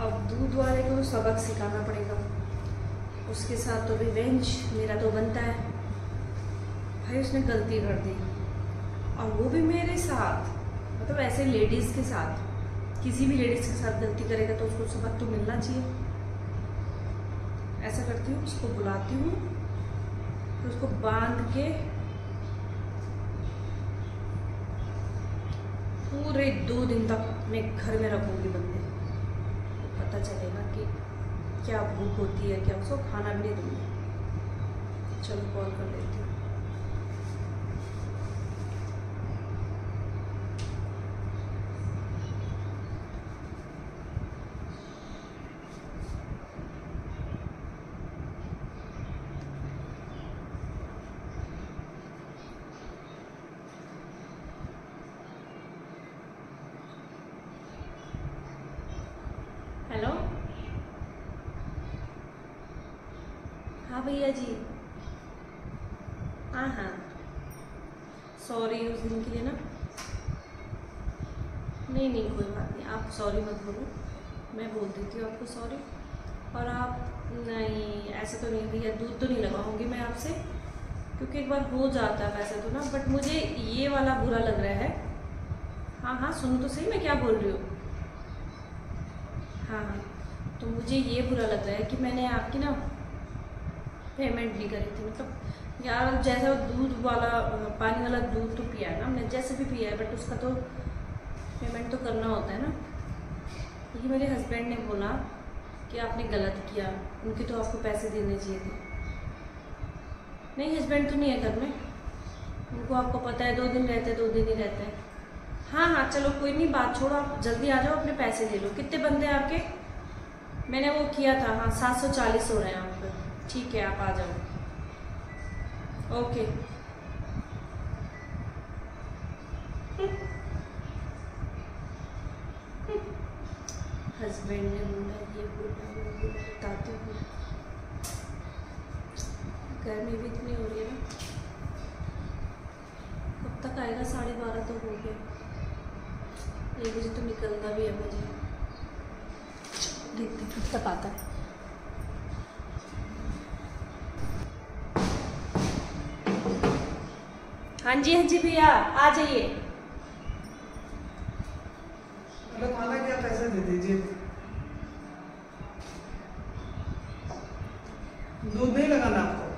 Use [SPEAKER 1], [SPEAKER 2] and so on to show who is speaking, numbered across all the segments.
[SPEAKER 1] अब दूध वाले को सबक सिखाना पड़ेगा। उसके साथ तो भी रिवेंज मेरा तो बनता है। भाई, उसने गलती कर दी। और वो भी मेरे साथ मतलब ऐसे लेडीज़ के साथ। किसी भी लेडीज़ के साथ गलती करेगा तो उसको सबक तो मिलना चाहिए। ऐसा करती हूँ, उसको बुलाती हूँ फिर उसको बाँध के पूरे दो दिन तक अपने घर में रखूँगी बंदे। पता चलेगा कि क्या भूख होती है, क्या उसको खाना भी नहीं दूँगी चलो कॉल कर लेती हूँ हेलो हाँ भैया जी। हाँ हाँ। सॉरी उस दिन के लिए ना। नहीं नहीं, कोई बात नहीं। आप सॉरी मत बोलो। मैं बोल देती हूँ आपको सॉरी और आप नहीं, ऐसा तो नहीं भैया, दूध तो नहीं लगाऊँगी मैं आपसे। क्योंकि एक बार हो जाता है वैसे तो ना। बट मुझे ये वाला बुरा लग रहा है। हाँ हाँ सुनो तो सही, मैं क्या बोल रही हूँ? हाँ हाँ। तो मुझे ये बुरा लग रहा है कि मैंने आपकी ना पेमेंट नहीं करी थी। मतलब यार, जैसा दूध वाला पानी वाला दूध तो पिया है ना हमने, जैसे भी पिया है बट उसका तो पेमेंट तो करना होता है ना। ये मेरे हस्बैंड ने बोला कि आपने गलत किया, उनके तो आपको पैसे देने चाहिए थे। नहीं हस्बैंड तो नहीं है घर में। उनको आपको पता है, दो दिन रहते हैं, दो दिन ही रहते हैं। हाँ हाँ चलो, कोई नहीं, बात छोड़ो, आप जल्दी आ जाओ, अपने पैसे ले लो। कितने बंदे हैं आपके? मैंने वो किया था हाँ सात सौ चालीस हो रहे हैं आप ठीक है, आप आ जाओ। ओके हस्बैंड ने बोला, ये बोला, वो बोला, बताती हूँ। गर्मी भी इतनी हो रही है ना। कब तक आएगा साढ़े बारह तो हो गया। एक बजे तो निकलना भी है मुझे। देखते कब तक आता है। हाँ जी हाँ जी भैया आ जाइए।
[SPEAKER 2] खाना क्या पैसे दे दीजिए? दूध नहीं लगाना आपको?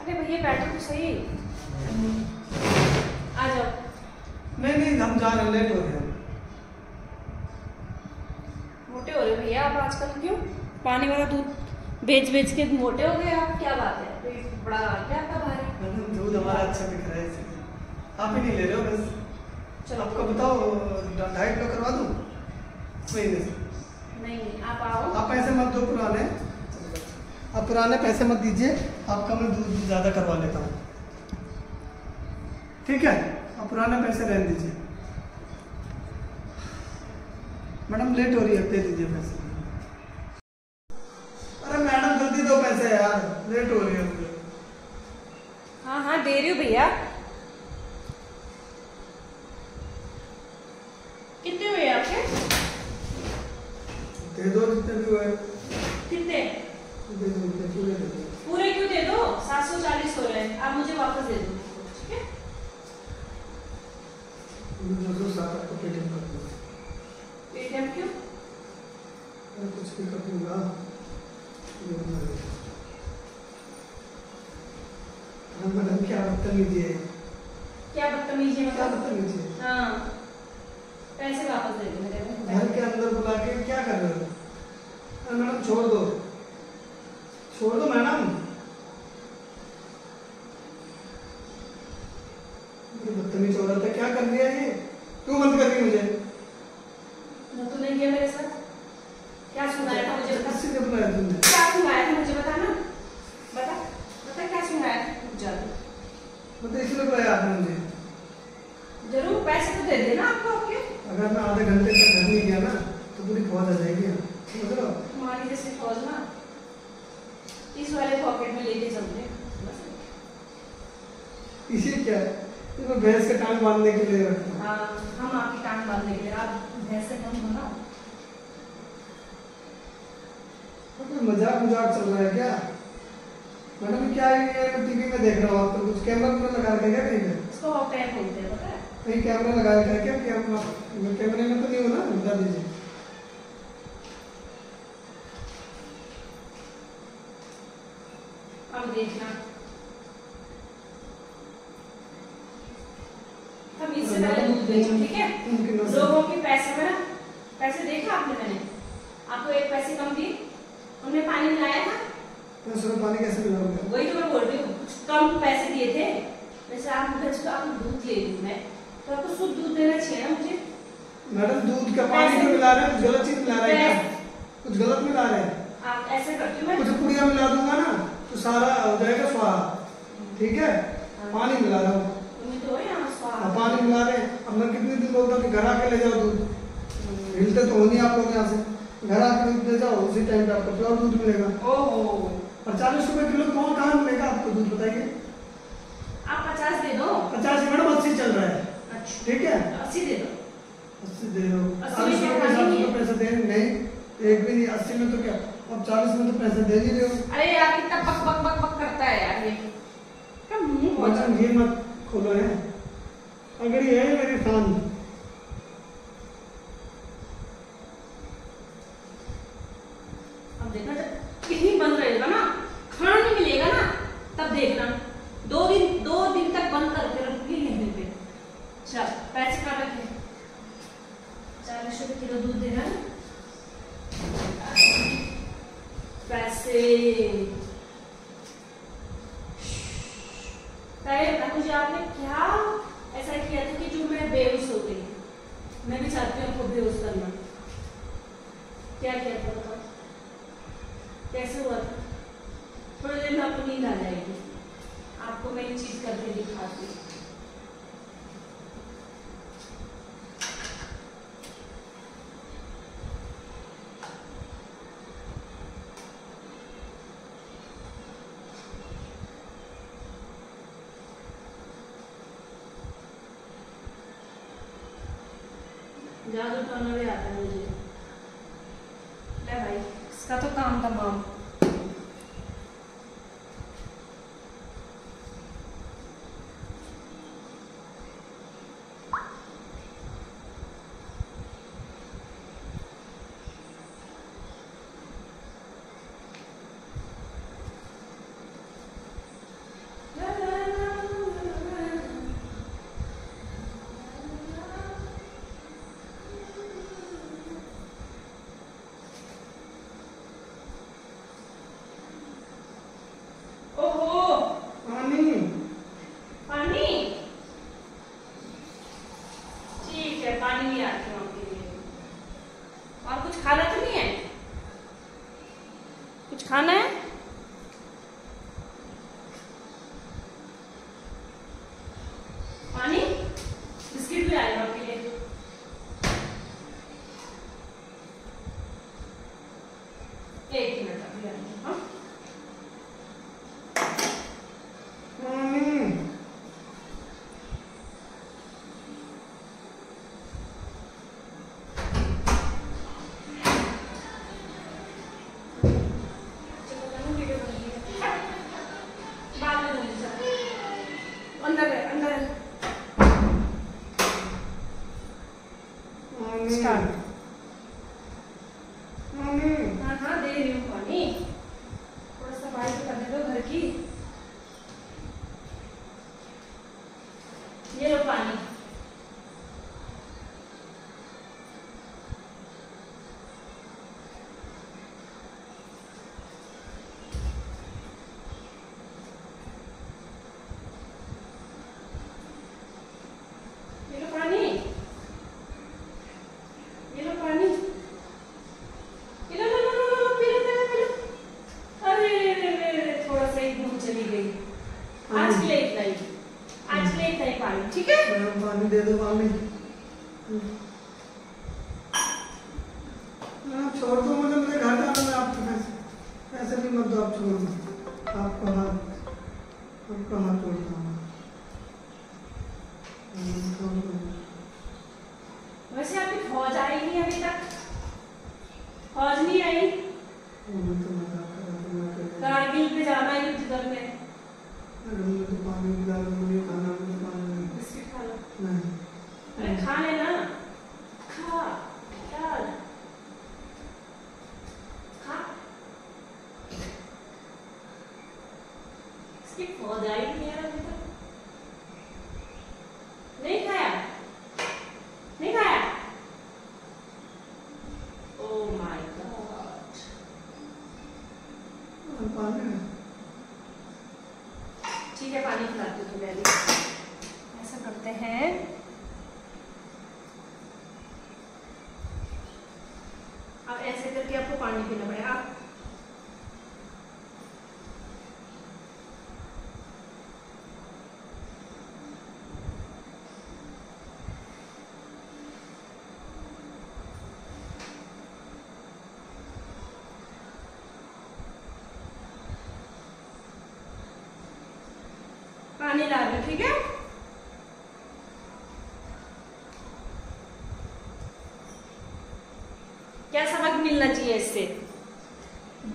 [SPEAKER 1] अरे भैया बैठो तो सही। आ जाओ।
[SPEAKER 2] नहीं नहीं हम जा रहे लेट हो रहे
[SPEAKER 1] मोटे हो रहे भैया आप आजकल क्यों? पानी वाला दूध बेच बेच के मोटे हो गए आप? क्या बात है? बड़ा आ गया आपका भारी
[SPEAKER 2] मैडम दूध हमारा अच्छा दिख रहा है इसलिए। आप ही नहीं ले रहे हो बस।
[SPEAKER 1] चलो
[SPEAKER 2] आपको बताओ डाइट तो करवा दूँ? महीने
[SPEAKER 1] नहीं आप आओ।
[SPEAKER 2] आप पैसे मत दो पुराने। आप पुराने पैसे मत दीजिए आपका मैं दूध ज़्यादा करवा लेता हूँ। ठीक है? आप पुराने पैसे रहने दीजिए। मैडम लेट हो रही है दे दीजिए पैसे। अरे मैडम जल्दी दो पैसे यार। लेट हो रही हाँ
[SPEAKER 1] दे रही हूँ भैया कितने हुए आपके?
[SPEAKER 2] दे दो जितने भी हुए।
[SPEAKER 1] कितने?
[SPEAKER 2] दे दो जितने पूरे दे दो।
[SPEAKER 1] पूरे क्यों दे दो? सात सौ चालीस हो रहे हैं। आप मुझे वापस दे दो ठीक है?
[SPEAKER 2] दो सौ सात आपको पेटीएम कर दूँगा
[SPEAKER 1] पेटीएम क्यों?
[SPEAKER 2] मैं कुछ भी कर दूँगा ये बता दो। हाँ मैडम क्या बदतमीजी है?
[SPEAKER 1] क्या बदतमीजी है?
[SPEAKER 2] क्या बदतमीजी है?
[SPEAKER 1] हाँ। पैसे वापस दे दो मेरे
[SPEAKER 2] घर के अंदर बुला के क्या कर रहे हो? अरे मैडम छोड़ दो। छोड़ दो मैडम। ये बदतमीज औरत है क्या कर दिया ये? क्यों बंद कर रही मुझे?
[SPEAKER 1] तूने किया मेरे साथ? क्या सुनाया था मुझे बता? क्या सुनाया था मुझे बता ना बता बता क्या सुनाया था रुक जा तू।
[SPEAKER 2] इसलिए आपने मुझे?
[SPEAKER 1] ज़रूर पैसे तो दे देना आपको आपके
[SPEAKER 2] अगर मैं आधे घंटे तक घर नहीं गया ना तो पूरी फौज आ जाएगी। समझ
[SPEAKER 1] तुम्हारी जैसे फौज ना इस वाले पॉकेट में लेके चल रहे
[SPEAKER 2] इसी क्या है? ये मैं भैंस के टांग बांधने के लिए रखता हूँ
[SPEAKER 1] हाँ हम आपकी टांग बांधने के लिए। आप भैंस से कम हो ना।
[SPEAKER 2] तो कोई मज़ाक मज़ाक चल रहा है क्या? मैडम क्या है? ये मैं टीवी में देख रहा हूँ आप तो कुछ कैमरा में लगा रखा क्या कहीं पे?
[SPEAKER 1] इसको हॉट टैप बोलते हैं पता है?
[SPEAKER 2] कहीं कैमरा लगा रखा है क्या? कैमरा कैमरे में तो नहीं हो ना? बता दीजिए।
[SPEAKER 1] अब देखना। हम इससे पहले दूध बेचो ठीक है?
[SPEAKER 2] हो
[SPEAKER 1] लोगों के पैसे में ना पैसे देखा आपने मैंने? आपको एक पैसे कम दिए? उनमें पानी मिलाया था?
[SPEAKER 2] तो उसमें पानी कैसे मिलाओगे
[SPEAKER 1] वही तो मैं बोल रही हूँ कुछ कम पैसे दिए थे। वैसे आप घर से आपको दूध ले लूँ मैं। तो आपको शुद्ध दूध देना चाहिए ना मुझे?
[SPEAKER 2] मैडम दूध का पानी तो मिला रहे हैं कुछ गलत चीज़ मिला रहे हैं कुछ गलत मिला रहे हैं?
[SPEAKER 1] आप ऐसे करती हूँ मैं।
[SPEAKER 2] कुछ पुड़िया मिला दूँगा ना तो सारा हो जाएगा स्वाद। ठीक है? पानी मिला रहा हूँ
[SPEAKER 1] तो है
[SPEAKER 2] पानी मिला रहे हैं। अब मैं कितने दिन बोलता हूँ कि घर आके ले जाओ दूध। हिलते तो हो नहीं आप लोग यहाँ से। घर आके ले जाओ उसी टाइम पे आपको प्योर दूध मिलेगा।
[SPEAKER 1] ओहो।
[SPEAKER 2] और चालीस रुपए किलो कौन कहाँ मिलेगा आपको? दूध बताइए।
[SPEAKER 1] आप पचास दे दो।
[SPEAKER 2] पचास मैडम अस्सी चल रहा है।
[SPEAKER 1] अच्छा।
[SPEAKER 2] ठीक है?
[SPEAKER 1] अस्सी दे दो।
[SPEAKER 2] अस्सी दे दो। चालीस रुपए रुपए पैसे दे नहीं एक भी नहीं अस्सी में तो क्या? अब चालीस में तो पैसे दे हो।
[SPEAKER 1] अरे यार कितना बक बक बक बक करता है यार ये। क्या मुँह
[SPEAKER 2] मैडम ये मत खोलो है अगर ये है मेरी फ़ैन
[SPEAKER 1] अब देखना जब यही बंद रहेगा ना खाना नहीं मिलेगा ना तब देखना दो दिन दो दिन तक बंद करके रखूँगी यहीं पे चल पैसे कहाँ रखे चालीस रुपए किलो दूध देना है पैसे पहले बता मुझे आपने क्या ऐसा किया था कि जो मैं बेहोश हो गई मैं भी चाहती हूँ आपको बेहोश करना क्या किया था बताओ कैसे हुआ था थोड़ी देर में आपको नींद आ जाएगी आपको मैं एक चीज़ करके दिखाती हूँ जादू टोना भी आता है मुझे। ले भाई इसका तो काम तमाम ओहो
[SPEAKER 2] पानी
[SPEAKER 1] पानी ठीक है पानी भी आती हूँ आपके लिए और कुछ खाना तो नहीं है कुछ खाना है पानी बिस्किट भी आएगा आपके लिए एक मिनट अभी आएगा हाँ
[SPEAKER 2] पानी
[SPEAKER 1] अंदर है अंदर है
[SPEAKER 2] पानी
[SPEAKER 1] Start.
[SPEAKER 2] पानी
[SPEAKER 1] हाँ हाँ दे रही हूँ पानी थोड़ा सफ़ाई तो करने दो घर की ये लो पानी ये लो पानी ये लो पानी ये लो लो लो लो लो पी लो पी लो पी लो अरे रे रे रे रे थोड़ा सा ही भूख चली गई आज के लिए इतना ही आज के लिए इतना ही पानी ठीक है
[SPEAKER 2] मैडम पानी दे दो पानी आप छोड़ दो मुझे मुझे घर जाना मैं आपके पैसे पैसे भी मत दो आप छोड़ दो आपको हाथ आपका हाथ जोड़ता हूँ हम्म, छोड़ दो।
[SPEAKER 1] वैसे आपकी फौज आई नहीं अभी तक? फौज नहीं आई? कारगिल पे जाना है युद्ध करने
[SPEAKER 2] खाना
[SPEAKER 1] बिस्किट खा लो।
[SPEAKER 2] नहीं
[SPEAKER 1] अरे खा लेना खा यार खा। स्किप हो जाएगी नहीं यार अभी तक नहीं खाया नहीं खाया ओह माय गॉड
[SPEAKER 2] और पानी है
[SPEAKER 1] ठीक है पानी खिलाती हूँ तुम्हें अभी ऐसा करते हैं अब ऐसे पानी ला दो ठीक है क्या सबक मिलना चाहिए इससे।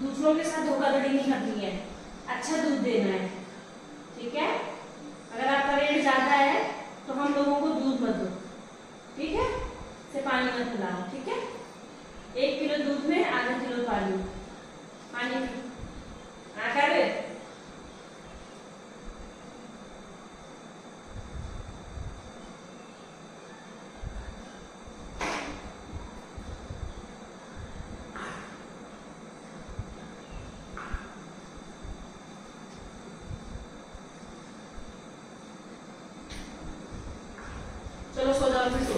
[SPEAKER 1] दूसरों के साथ धोखाधड़ी नहीं करनी है। अच्छा दूध देना है। ठीक है? अगर आपका रेट ज़्यादा है तो हम लोगों को दूध मत दो। ठीक है? से पानी मत पिलाओ। ठीक है? एक किलो दूध में आधा किलो पानी। पानी हाँ क्या रे चलो सो जाओ फिर सो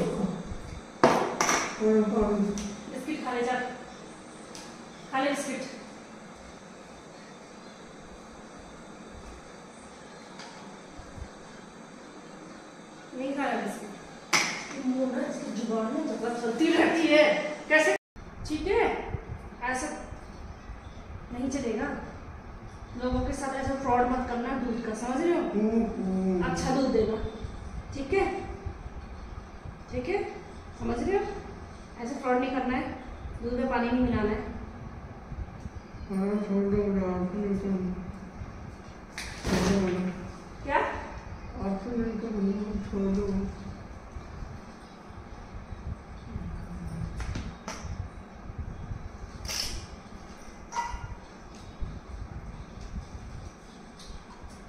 [SPEAKER 2] और पानी
[SPEAKER 1] बिस्किट खा ले जा खा ले बिस्किट नहीं खाया बिस्किट। मुँह ना इसकी ज़ुबान में जगह चलती रहती है। कैसे? ठीक है? ऐसा नहीं चलेगा। लोगों के साथ ऐसा फ्रॉड मत करना दूध का समझ रहे हो?
[SPEAKER 2] हम्म, हम्म।
[SPEAKER 1] अच्छा दूध देना ठीक है? ठीक है? समझ रहे हो? ऐसे फ्रॉड नहीं करना है। दूध में पानी नहीं मिलाना है
[SPEAKER 2] हाँ छोड़ दो मुझे आपसे नहीं तो छोड़ दो मुझे
[SPEAKER 1] क्या
[SPEAKER 2] आपसे नहीं तो मुझे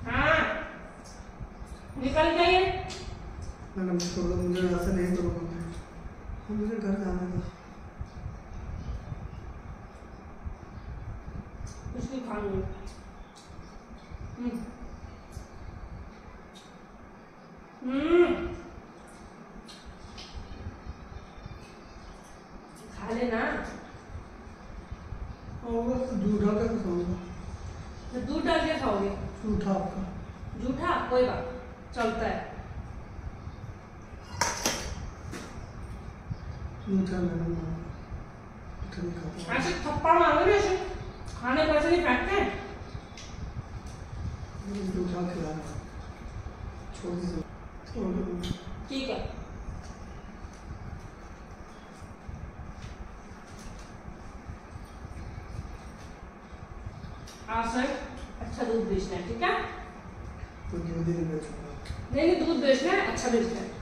[SPEAKER 1] हाँ। निकल गए।
[SPEAKER 2] मैडम छोड़ो मुझे ऐसे नहीं करूँगा हाँ, मुझे घर जाना था।
[SPEAKER 1] कुछ भी खा खा लेना।
[SPEAKER 2] और वो जूठा खाऊँगा।
[SPEAKER 1] तो दूध डाल के खाओगे?
[SPEAKER 2] जूठा आपका।
[SPEAKER 1] जूठा? कोई बात चलता है।
[SPEAKER 2] जूठा मैडम
[SPEAKER 1] ऐसे थप्पड़ मारोगे ऐसे? खाने को ऐसे नहीं फेंकते? हैं
[SPEAKER 2] मुझे खिलाना। छोड़ दो छोड़ दो
[SPEAKER 1] ठीक है। आज अच्छा दूध बेचना है ठीक है?
[SPEAKER 2] तो दूध ही नहीं
[SPEAKER 1] नहीं दूध बेचना है अच्छा बेचना है।